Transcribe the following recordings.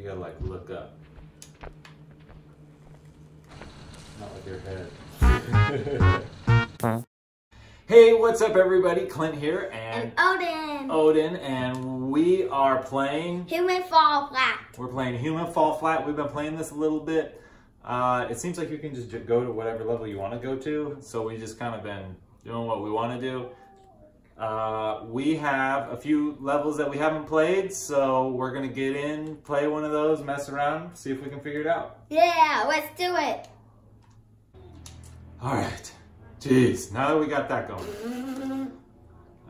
You gotta like look up. Not with your head. hey, what's up everybody? Clint here and, And Odin. Odin and we are playing Human Fall Flat. we're playing Human Fall Flat. We've been playing this a little bit. Uh, it seems like you can just go to whatever level you want to go to. So we just kind of been doing what we want to do. Uh, we have a few levels that we haven't played, so we're gonna get in, play one of those, mess around, see if we can figure it out. Yeah, let's do it. All right. Jeez, now that we got that going.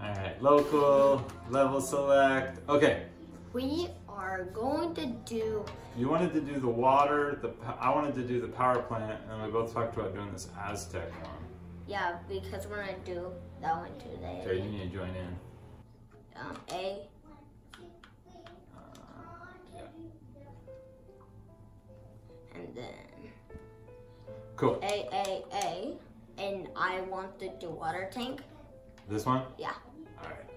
All right, local, level select. Okay, We are going to do, you wanted to do the water, the I wanted to do the power plant, and we both talked about doing this Aztec one. yeah, because we're to do that one today. Okay, you need to join in. Um, A. Uh, yeah. And then Cool. A, A, A. And I want the water tank. This one? Yeah. All right.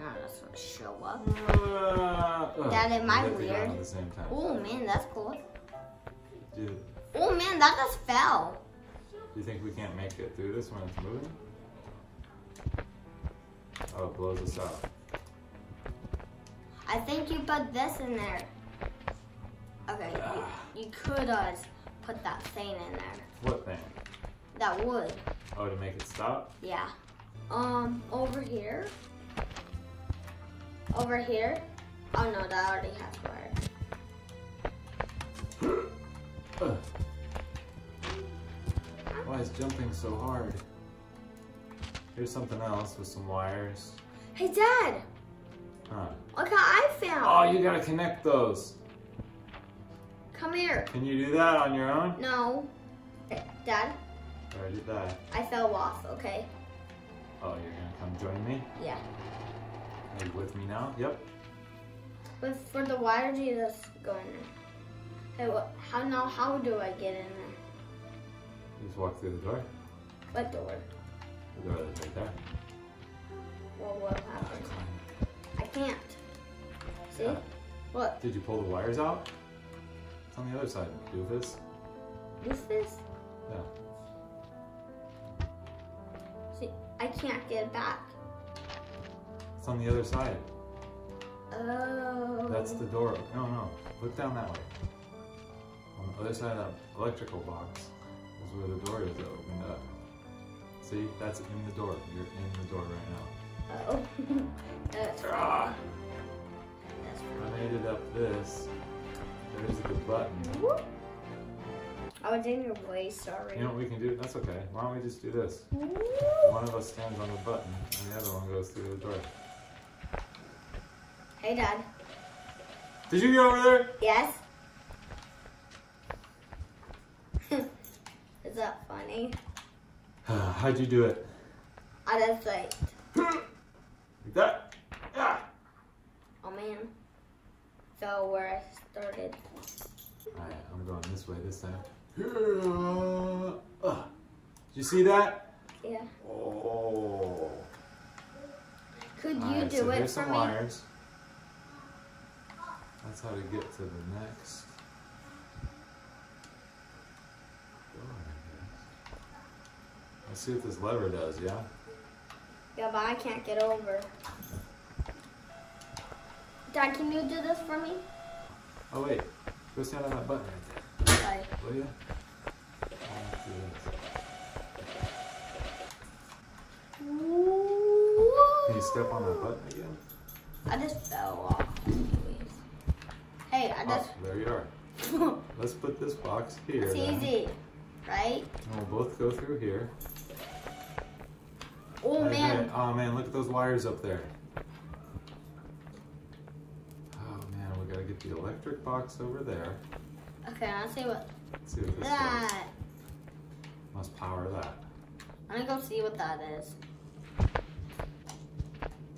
Oh, that's to show up. Uh, Dad, am we I hit the ground weird? At the same time. Oh, man, that's cool. Dude, Oh, man, that just fell. Do you think we can't make it through this when it's moving? Oh, it blows us out. I think you put this in there. Okay, Ah. you, you could uh, put that thing in there. What thing? That would. Oh, to make it stop? Yeah. Um, over here. Over here. Oh no, that already has wire. Why is jumping so hard? Here's something else with some wires. Hey, Dad. Huh. Look how I found. Oh, you gotta connect those. Come here. Can you do that on your own? No. Dad, I already did that. I fell off. Okay. Oh, you're gonna come join me? Yeah. Are you with me now? Yep. But for the wire, do you just go in there? Hey, what? How now? How do I get in there? You just walk through the door. What door? The door that's right there. Well, what happened? I can't. See? Yeah. What? Did you pull the wires out? It's on the other side, doofus. This is? Yeah. See, I can't get it back. It's on the other side. Oh. That's the door. No, no. Look down that way. On the other side of the electrical box where the door is opened up. See? That's in the door. You're in the door right now. Oh. That's Ah! That's I made it up this. There's the button. Whoop. I was in your way, sorry. You know what we can do? That's okay. Why don't we just do this? Whoop. One of us stands on the button and the other one goes through the door. Hey, Dad. Did you get over there? Yes? Is funny? How'd you do it? I just like, Like that? Ah! oh man. So where I started. Alright, I'm going this way this time. Did you see that? Yeah. Oh. Could you Alright, do so it here's for some me? wires. That's how to get to the next door, I guess. Let's see what this lever does, yeah? Yeah, but I can't get over. Dad, can you do this for me? Oh wait, go stand on that button right there. Sorry. Will you? Let's do this. Can you step on that button again? I just fell off. Hey, I Oh, just. there you are. Let's put this box here. it's then. easy, right? And we'll both go through here. Oh man. Oh man, look at those wires up there. Oh man, we gotta get the electric box over there. Okay, I'll see what Let's see what this does. that. Must power that. I'm gonna go see what that is.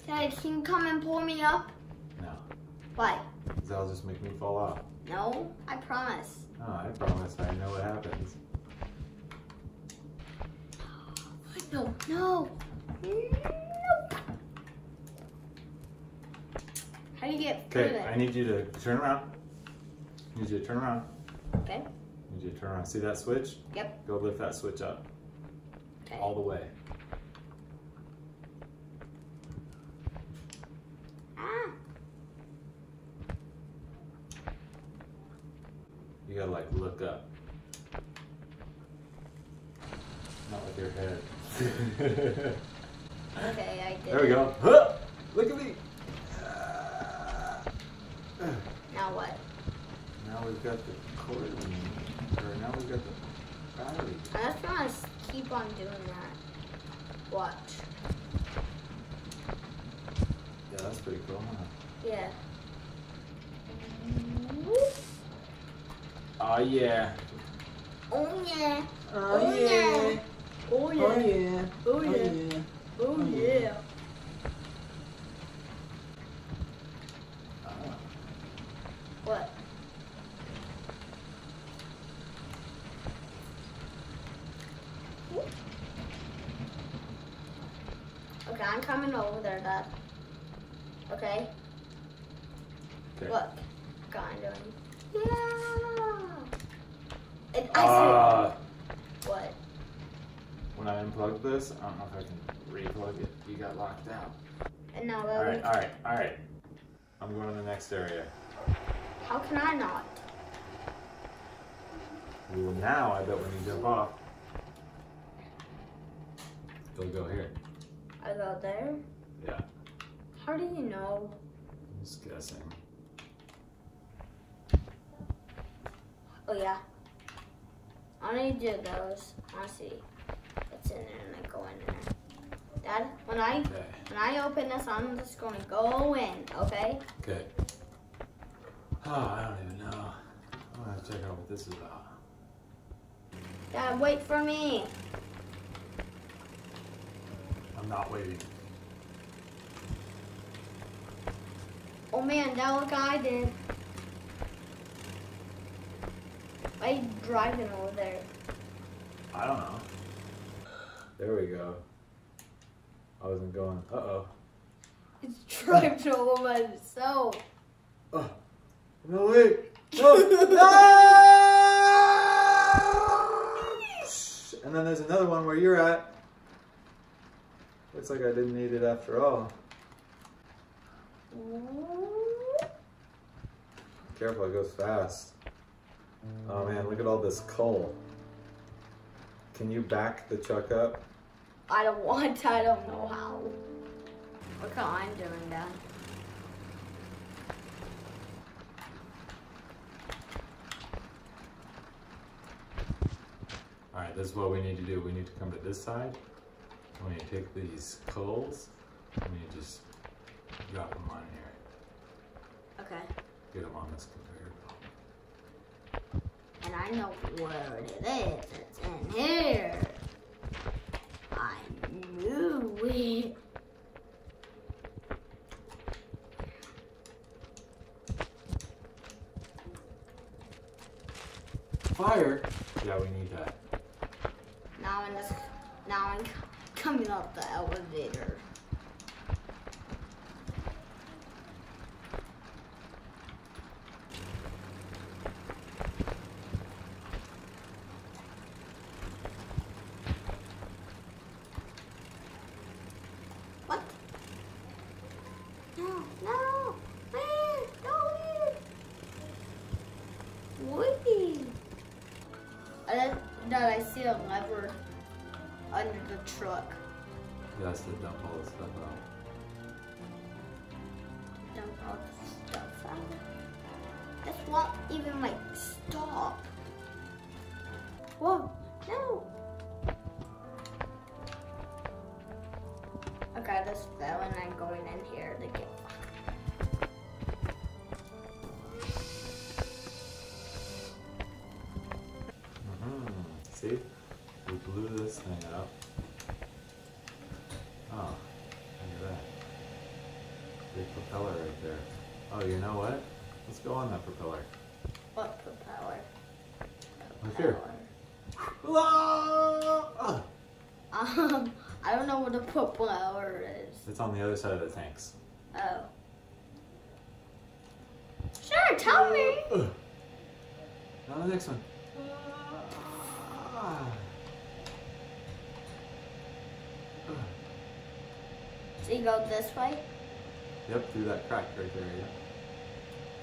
Dad, can you come and pull me up? No, Why? that'll just make me fall out. No, I promise. Oh, I promise I know what happens. No, no. How do you get Okay. I need you to turn around. I need you to turn around. Okay. I need you to turn around. See that switch? Yep. Go lift that switch up Okay. all the way. Ah. You gotta like look up. Not with your head. Okay, I did. there we go. Huh! Look at me. Now what? Now we've got the cord, or now we've got the battery. I'm just gonna keep on doing that. Watch. Yeah, that's pretty cool, huh? Yeah. Oh yeah. Oh yeah. Oh, Oh, yeah. Oh yeah. Oh yeah. Oh yeah. Oh yeah. Ah. What? Okay, I'm coming over there, Dad. Okay. Look. What I'm doing. Yeah. And I Ah, see. What? when I unplug this, I don't know if I can You got locked out. And now All right, all right, all right. I'm going to the next area. how can I not? Well, now I bet when you jump off, you'll go here. I go there? Yeah, How do you know? I'm just guessing. Oh yeah. I need to do those. I see. It's in there and I go in there. Dad, when I Okay, when I open this, I'm just gonna go in, okay? okay. Oh, I don't even know. I'm gonna check out what this is about. Dad, wait for me. I'm not waiting. Oh man, that look I did. Why are you driving over there? I don't know. There we go. I wasn't going. Uh oh. It's driving over myself. Oh, no wait. No. no! And then there's another one where you're at. Looks like I didn't need it after all. Careful, it goes fast. Oh man, look at all this coal. Can you back the chuck up? I don't want to, I don't know how. Look how I'm doing, Dad. All right, this is what we need to do. We need to come to this side. We need to take these coals and to just drop them on here. Okay. Get them on this conveyor belt. And I know where it is. It's in here. I. Fire? Yeah, we need that. Now I'm just, now I'm coming up the elevator. What? No, no, wait, no, wait. Wait. Then I see a lever under the truck. That's to dump all this stuff out. Dump all the stuff out. This won't even like stop. Whoa, no. Okay, this fell and I'm going Oh, you know what? Let's go on that propeller. what propeller? Look here. Ah! Um, I don't know what a propeller is. It's on the other side of the tanks. Oh. Ugh. Now the next one. Ah. So you go this way, Yep, through that crack right there, yeah.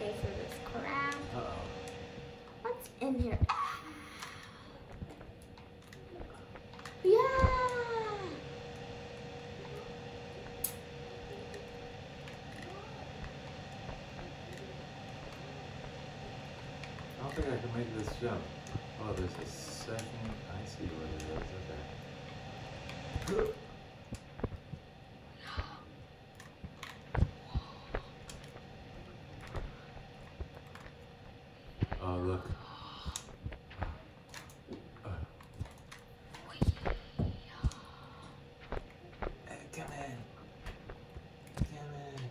Pay for this crap. Uh-oh. What's in here? Yeah. I don't think I can make this jump. Oh, there's a second. I see what it is. Okay. Oh, look. Hey, come in. Come in.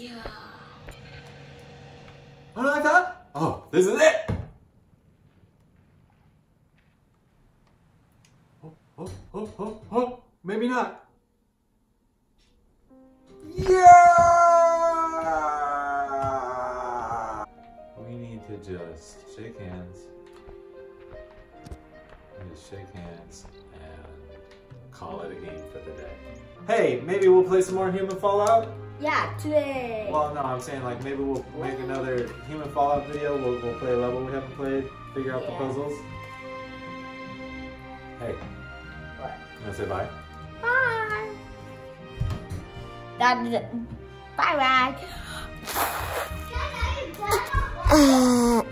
Yeah. Oh, no, I thought. Oh, this is it. Oh, oh, oh, oh, oh. Maybe not. Yeah! We need to just shake hands. And just shake hands and call it a game for the day. Hey, maybe we'll play some more Human Fallout? Yeah, today. Well, no, I'm saying like maybe we'll make another Human Fallout video. We'll, we'll play a level we haven't played, figure out the puzzles. Hey, What? you wanna say bye? Bye. That's it. Bye bye.